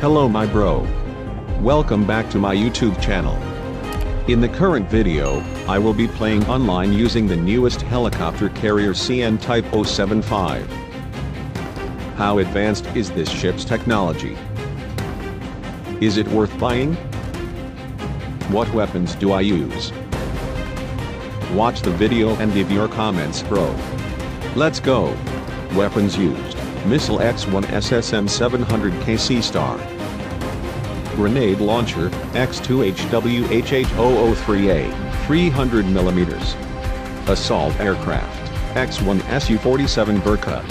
Hello my bro. Welcome back to my YouTube channel. In the current video, I will be playing online using the newest helicopter carrier CN Type 075. How advanced is this ship's technology? Is it worth buying? What weapons do I use? Watch the video and give your comments bro. Let's go. Weapons used. Missile X-1 SSM-700KC Star. Grenade Launcher, X-2HWH-8003A, 300mm. Assault Aircraft, X-1 Su-47 Berkut.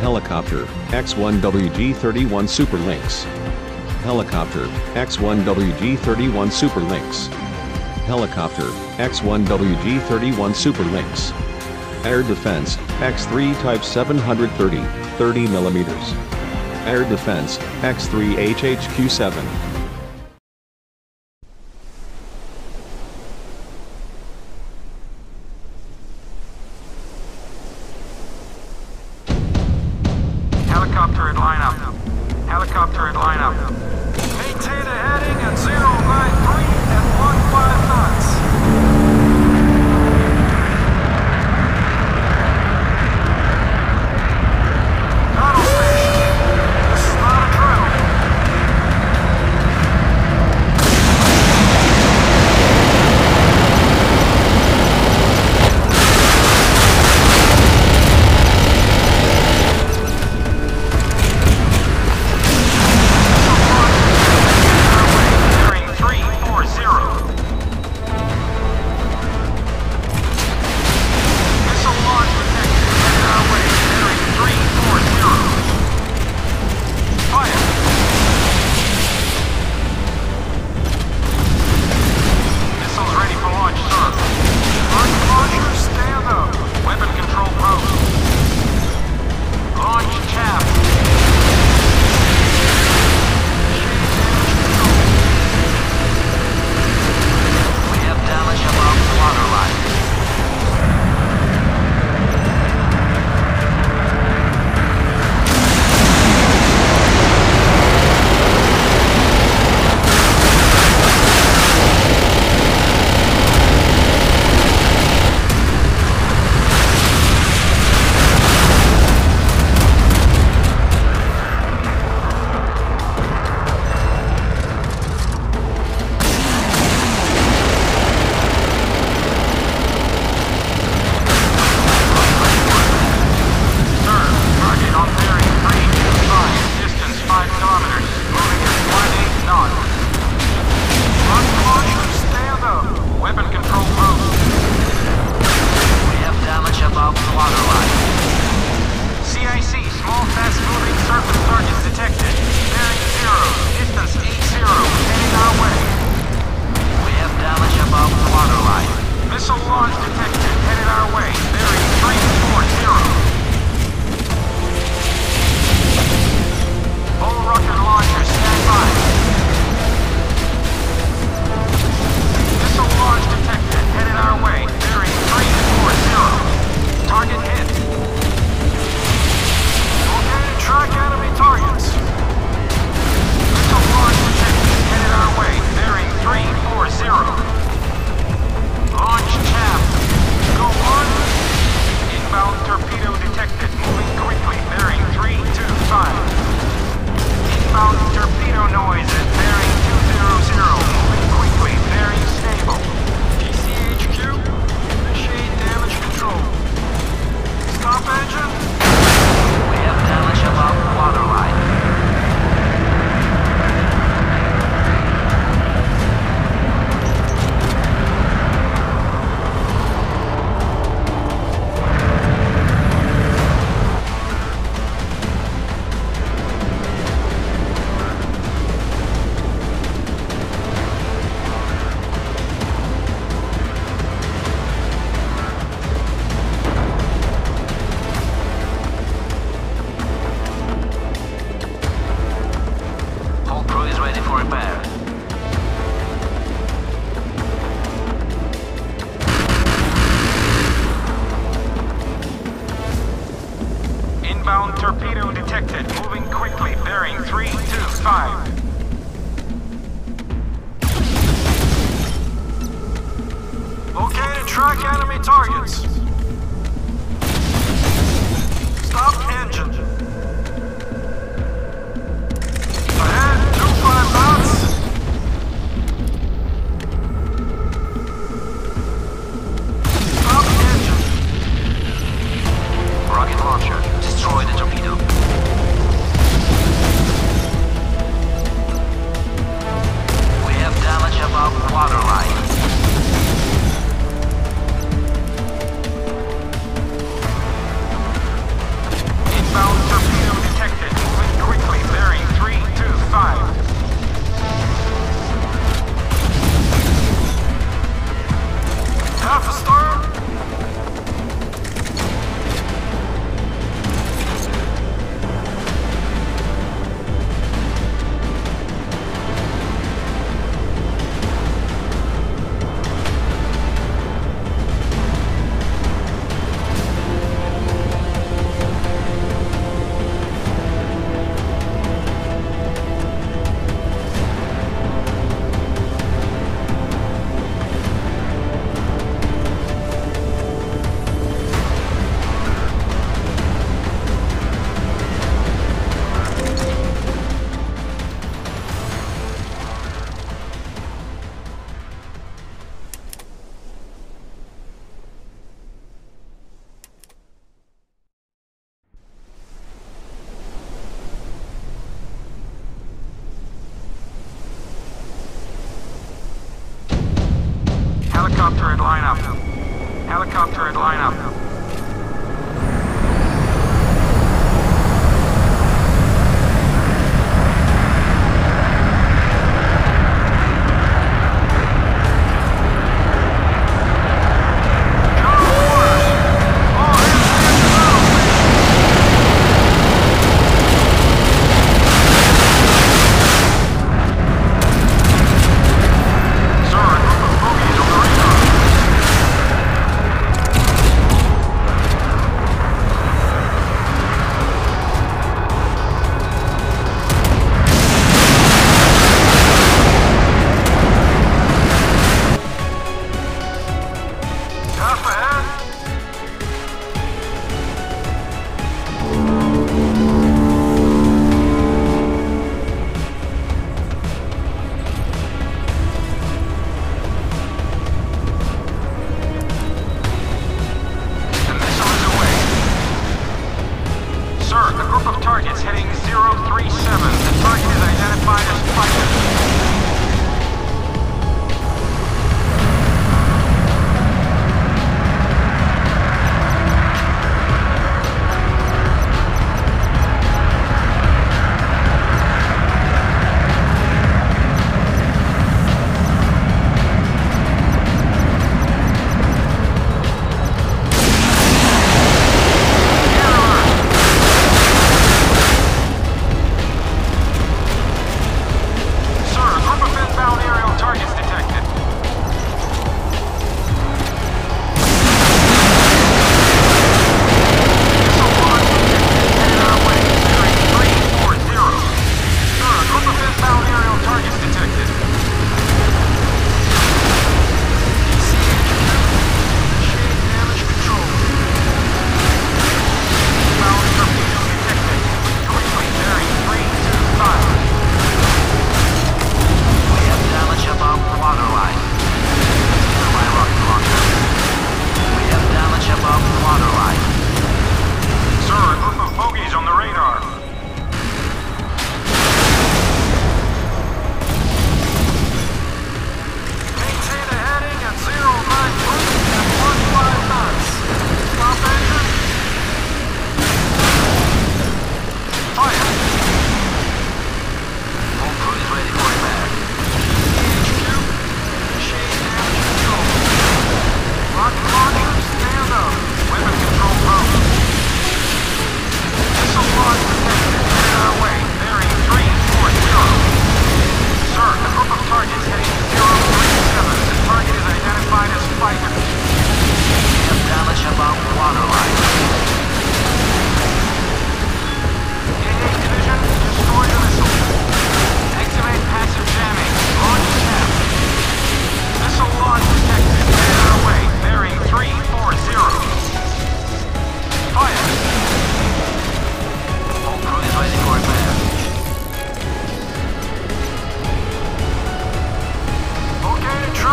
Helicopter, X-1WG-31 Super Lynx. Helicopter, X-1WG-31 Super Lynx. Helicopter, X-1WG-31 Super Lynx. Air Defense, X-3 Type 730, 30mm. Air Defense, X-3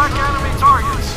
attack enemy targets.